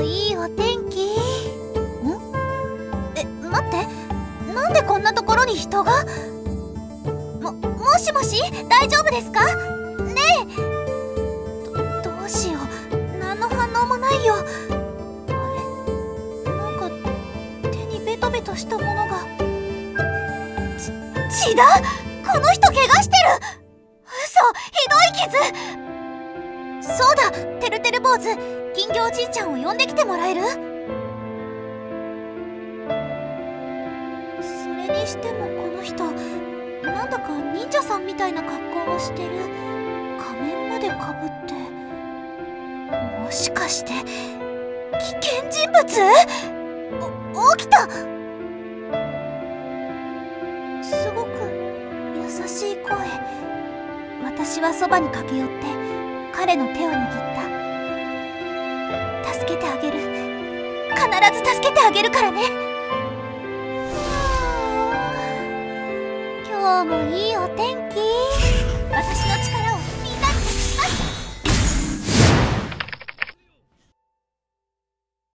いいお天気？ん？え待って。なんでこんなところに人が？ももしもし？大丈夫ですか？ねえ。どどうしよう。何の反応もないよ。あれ？なんか手にベトベトしたものが。ち血だ？この人怪我してる。嘘！ひどい傷！そうだてるてる坊主金魚おじいちゃんを呼んできてもらえる？それにしてもこの人なんだか忍者さんみたいな格好をしてる。仮面までかぶって。もしかして危険人物？お起きた！すごく優しい声。私はそばに駆け寄って彼の手を握った。助けてあげる。必ず助けてあげるからね。今日もいい